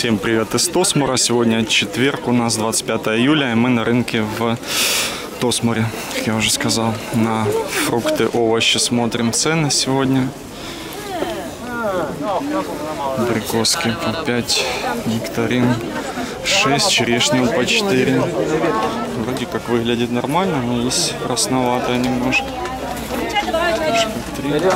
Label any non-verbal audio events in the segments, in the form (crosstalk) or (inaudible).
Всем привет из Тосмура. Сегодня четверг, у нас 25 июля, и мы на рынке в Тосмуре, как я уже сказал. На фрукты, овощи смотрим цены сегодня. Абрикоски по 5, нектарин 6, черешню по 4. Вроде как выглядит нормально, но есть красноватая немножко. 3, 3.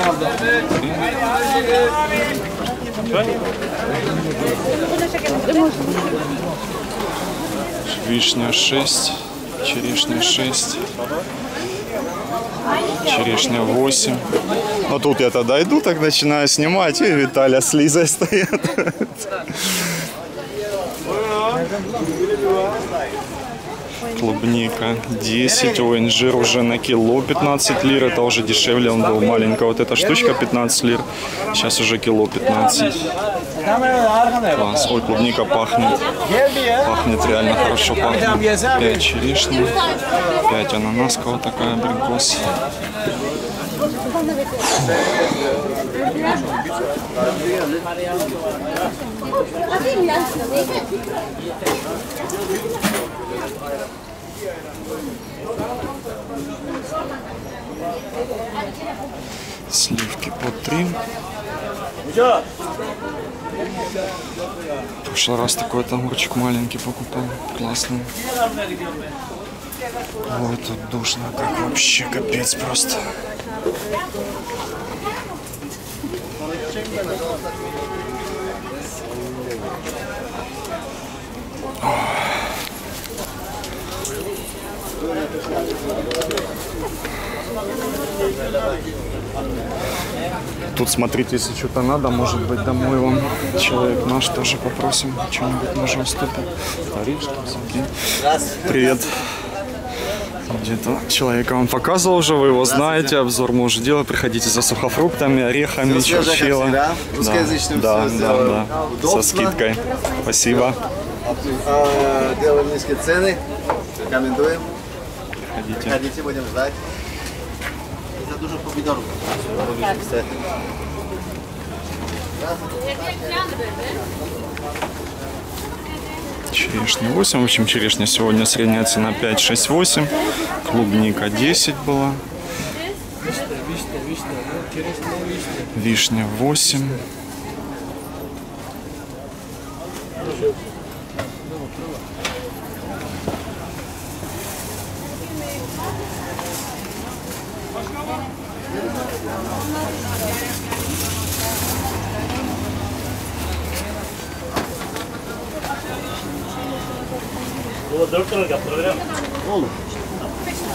Вишня 6, черешня 6, черешня 8. Но тут я тогда иду, так начинаю снимать, и Виталя с Лизой стоят. Клубника 10, ой, инжир уже на кило 15 лир, это уже дешевле он был, маленькая вот эта штучка 15 лир, сейчас уже кило 15. Класс, ой, клубника пахнет, пахнет реально хорошо пахнет. 5 черешни, 5 ананаска вот такая абрикос. Сливки по 3. В прошлый раз такой огурчик маленький покупал. Классный. Ой, тут душно, как вообще капец просто. Тут смотрите, если что-то надо, может быть, домой вам человек наш тоже попросим, что-нибудь может уступит. Орешки. Привет. Где-то человека вам показывал уже, вы его знаете, обзор мы уже делали. Приходите за сухофруктами, орехами, чурчила. Да, да, да, да. Со скидкой. Спасибо. А, Делаем низкие цены. Рекомендуем. Приходите. Приходите, будем ждать. Это дуже помидор. Все. Черешня 8. В общем, черешня сегодня средняя цена 5, 6, 8. Клубника 10 была. Вишня 8.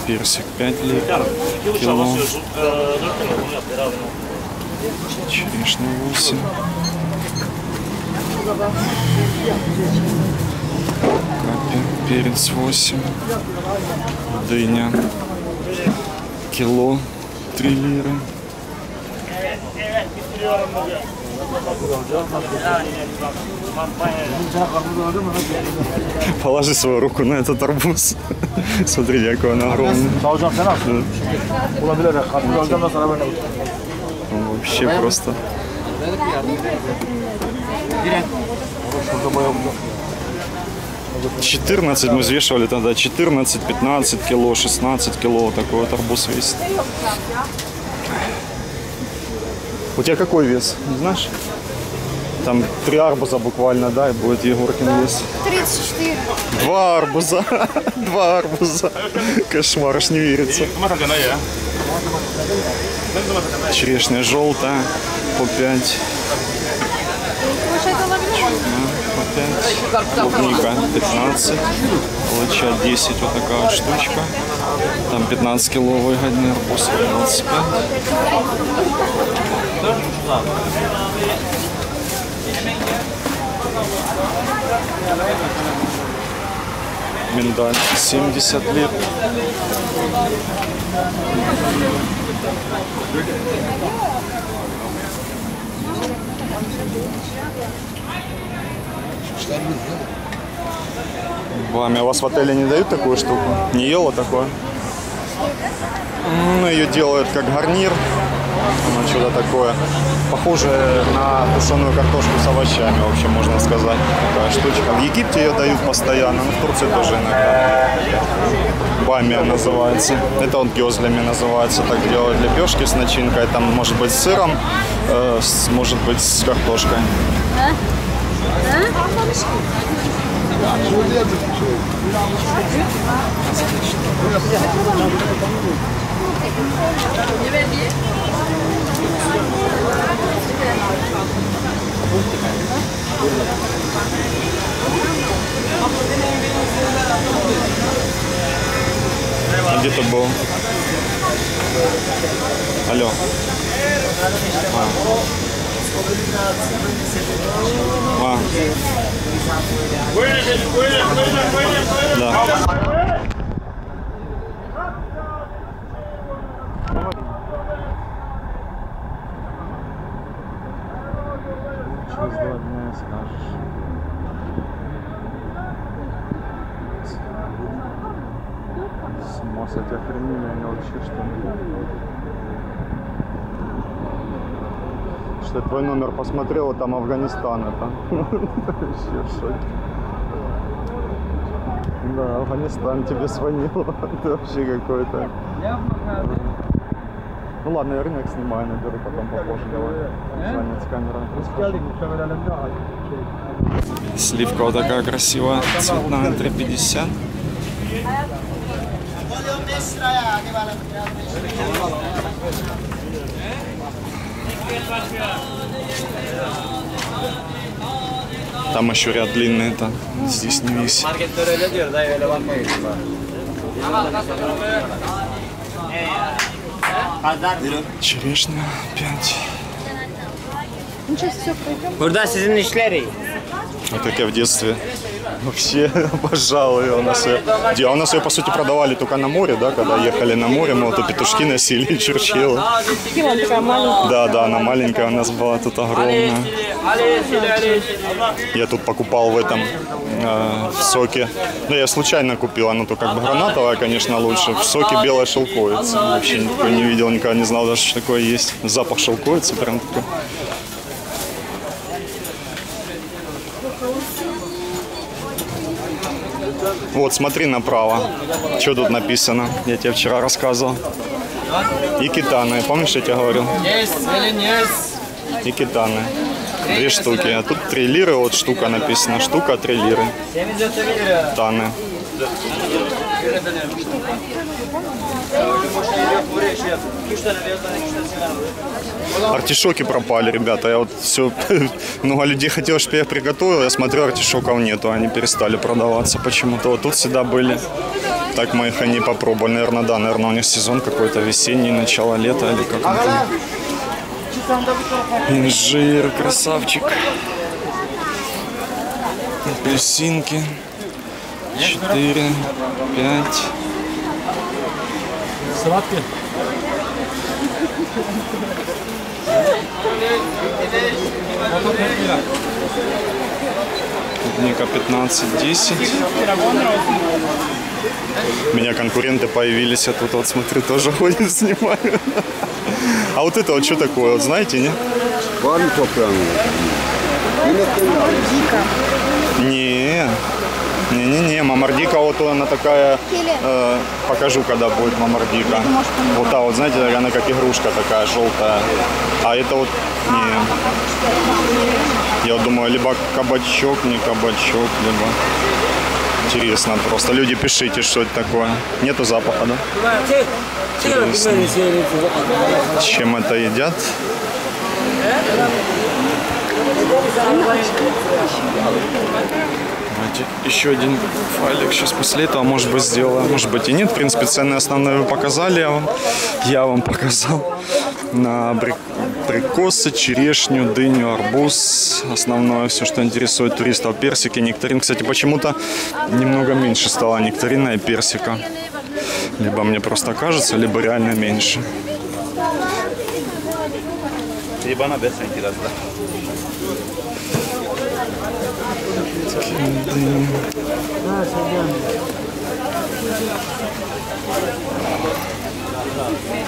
Персик 5 лир. Кило. Черешня 8. Перец 8. Дыня. Кило 3 лиры. Положи свою руку на этот арбуз. Смотри, какой он огромный. Он вообще просто. Şurada boya burada. 14 мы взвешивали тогда 14, 15 кило, 16 кило вот такой вот арбуз весит. У тебя какой вес, не знаешь? Там три арбуза буквально, да, и будет Егоркин вес. 34. Два арбуза, (laughs) два арбуза. Кошмар, аж не верится. Черешня желтая по 5. по 5. Клубника 15. Лыча 10, вот такая вот штучка. Там 15 кило выгодный арбуз 25. Миндаль 70 лет. Вами, а у вас в отеле не дают такую штуку? Не ела такое? М, Ее делают как гарнир. Оно что-то такое похожее на тушеную картошку с овощами, в общем, можно сказать. Такая штучка. В Египте ее дают постоянно, но в Турции тоже иногда. Бамия называется. Это вот гёзлями называется. Так делают лепешки с начинкой. Там может быть с сыром, э, с- может быть с картошкой. А где ты был? Алло. А. А. Да. Через два дня скажешь. С ума сойти, охренели они вообще, что Что твой номер посмотрел, а там Афганистан это. (laughs) Вообще в шоке. Да, Афганистан тебе звонил. (laughs) Ты вообще какой-то. Ну ладно, я рынок снимаю, наберу потом попозже. Давай. Звонить с камерой. Сливка вот такая красивая, цветная, 3,50. Там еще ряд длинный, это здесь не весь. Черешня 5. Burada sizin işleri. Как я в детстве вообще обожал ее. У нас ее, где- у нас ее, по сути, продавали только на море, да, когда ехали на море, мы вот и петушки носили, и черчилы. Да, да, она маленькая у нас была, тут огромная. Я тут покупал в этом э, в соке. Ну, я случайно купил, оно то как бы гранатовое, конечно, лучше. В соке белая шелковица. Вообще никакой не видел, никогда не знал даже, что такое есть. Запах шелковицы прям такой. Вот, смотри направо. Что тут написано? Я тебе вчера рассказывал. Икитаны. Помнишь, я тебе говорил? Yes, gelin yes. Икитаны. Две штуки. А тут три лиры, вот штука написана. Штука три лиры. 74 lira. Таны. Buraya şey yap. 3 tane beyaz tane 2 tane siyah. Артишоки пропали, ребята. Я вот все, (laughs) много людей хотело, чтобы я приготовил. Я смотрю, артишоков нету, они перестали продаваться почему-то. Вот тут всегда были. Так мы их и попробовали. Наверное, да, наверное, у них сезон какой-то весенний, начало лета или как там. Инжир, красавчик. Апельсинки. Четыре, пять. Сладкий. Клубника 15-10. У меня конкуренты появились, я тут вот смотрю, тоже (laughs) ходят, снимают. А вот это вот что такое, вот знаете, не? Mı toprağın? Не, не-не-не, мамардика вот она такая, э, покажу, когда будет мамардика. Вот та вот, знаете, она как игрушка такая желтая. А это вот, не. Я думаю, либо кабачок, не кабачок, либо... Интересно просто. Люди, пишите, что это такое. Нету запаха, да? Интересно. Чем это едят? Давайте еще один файлик сейчас после этого, может быть, сделаем, может быть и нет. В принципе, цены основные вы показали, я вам, я вам показал. На абри- абрикосы, черешню, дыню, арбуз. Основное все, что интересует туристов. Персики, нектарин. Кстати, почему-то немного меньше стало нектарина и персика. Либо мне просто кажется, либо реально меньше. İyi bana desen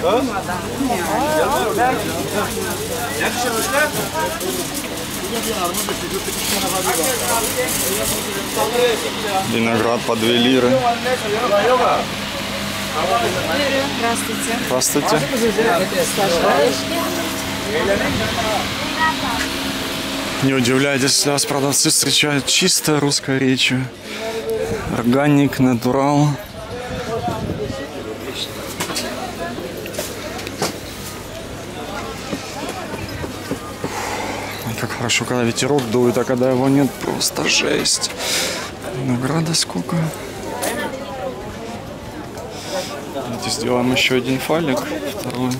da. Виноград по 2 лиры. Здравствуйте. Здравствуйте. Не удивляйтесь, если вас продавцы встречают чисто русской речью. Органик, натурал. Как хорошо, когда ветерок дует, а когда его нет, просто жесть. Винограда сколько. Давайте сделаем еще один файлик. Второй.